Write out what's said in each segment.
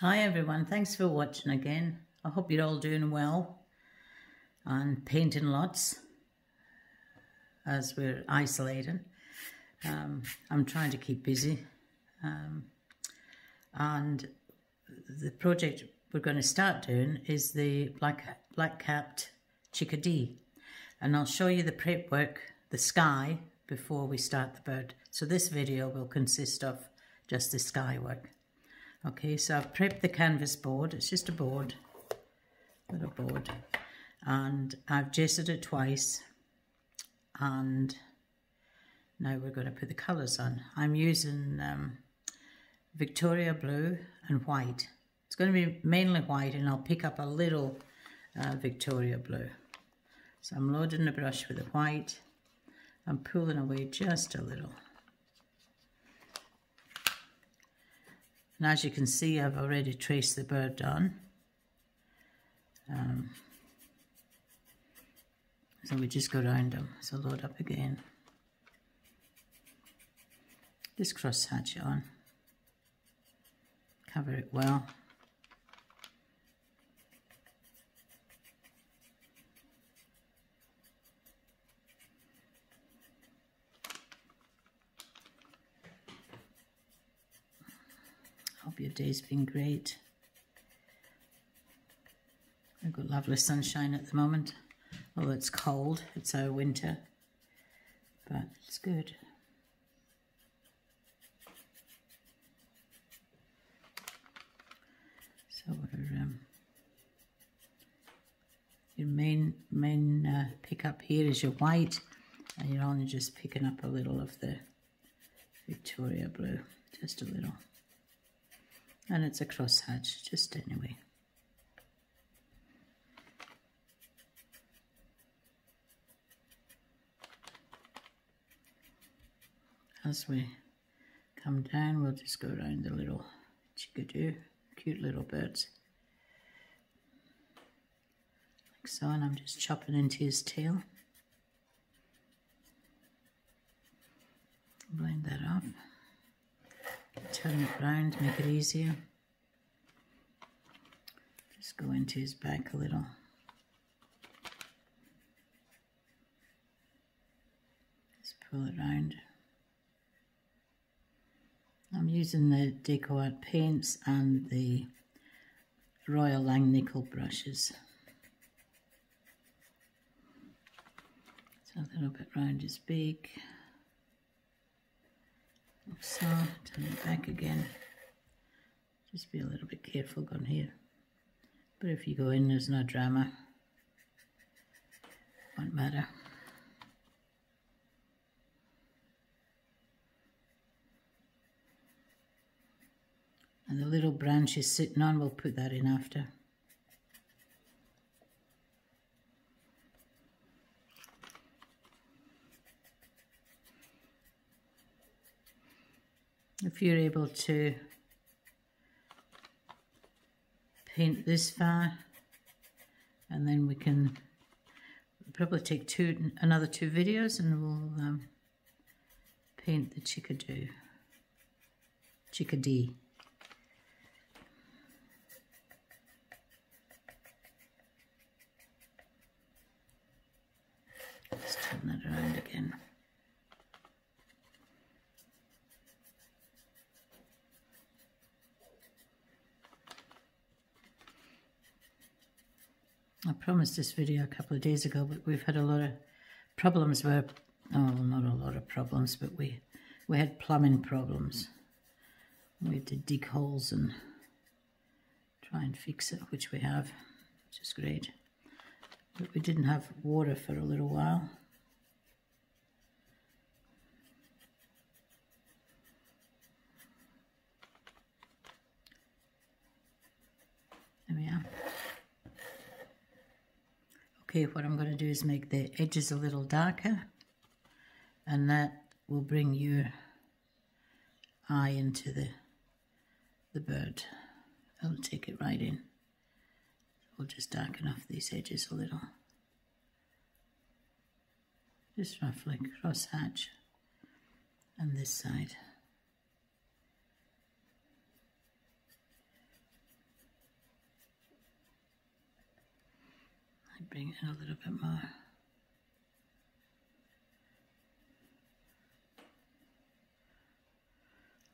Hi everyone, thanks for watching again. I hope you're all doing well and painting lots as we're isolating. Um, I'm trying to keep busy um, and the project we're going to start doing is the black black-capped chickadee and I'll show you the prep work, the sky, before we start the bird. So this video will consist of just the sky work. Okay, so I've prepped the canvas board. It's just a board, little board. And I've gessoed it twice. And now we're going to put the colours on. I'm using um, Victoria blue and white. It's going to be mainly white and I'll pick up a little uh, Victoria blue. So I'm loading the brush with the white. I'm pulling away just a little. And as you can see, I've already traced the bird on. Um, so we just go around them. So load up again. Just cross hatch it on. Cover it well. Hope your day's been great. I've got lovely sunshine at the moment. Although it's cold, it's our winter, but it's good. So we're, um, your main main uh, pickup here is your white, and you're only just picking up a little of the Victoria blue, just a little and it's a crosshatch just anyway. As we come down we'll just go around the little chickadee cute little birds. Like so and I'm just chopping into his tail. Blend that off turn it round, make it easier. Just go into his back a little. Just pull it round. I'm using the DecoArt paints and the Royal Langnickel brushes. So a little bit round his beak so turn it back again. Just be a little bit careful going here. But if you go in there's no drama. Won't matter. And the little branch is sitting on we'll put that in after if you're able to paint this far and then we can probably take two another two videos and we'll um, paint the chickadee chickadee let's turn that around again I promised this video a couple of days ago, but we've had a lot of problems where, oh, not a lot of problems, but we, we had plumbing problems. We had to dig holes and try and fix it, which we have, which is great. But we didn't have water for a little while. Okay, what I'm going to do is make the edges a little darker and that will bring your eye into the, the bird. I'll take it right in. We'll just darken off these edges a little. Just roughly cross hatch and this side. Bring it in a little bit more.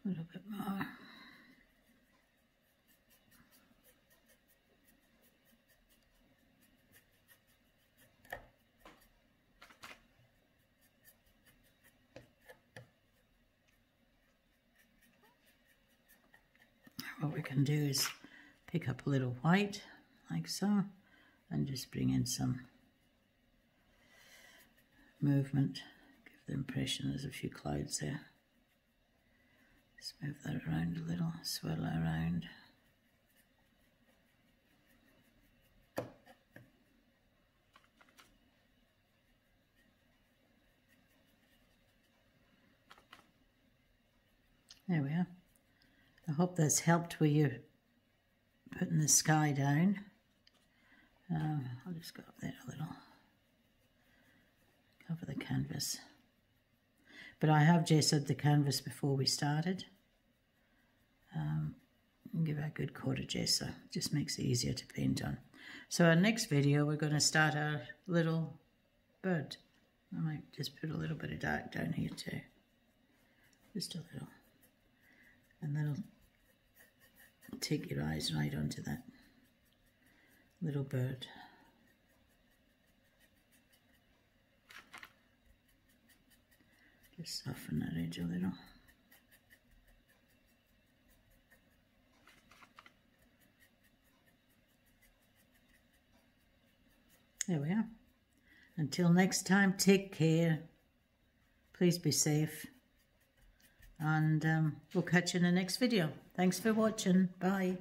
A little bit more. what we can do is pick up a little white like so and just bring in some movement give the impression there's a few clouds there just move that around a little swirl around There we are. I hope that's helped with you're putting the sky down. Um, I'll just go up there a little. Cover the canvas. But I have gessoed the canvas before we started. Um, give it a good of gesso. Just makes it easier to paint on. So our next video, we're going to start our little bird. I might just put a little bit of dark down here too. Just a little. And that'll take your eyes right onto that little bird. Just soften that edge a little. There we are. Until next time, take care. Please be safe and um, we'll catch you in the next video. Thanks for watching. Bye.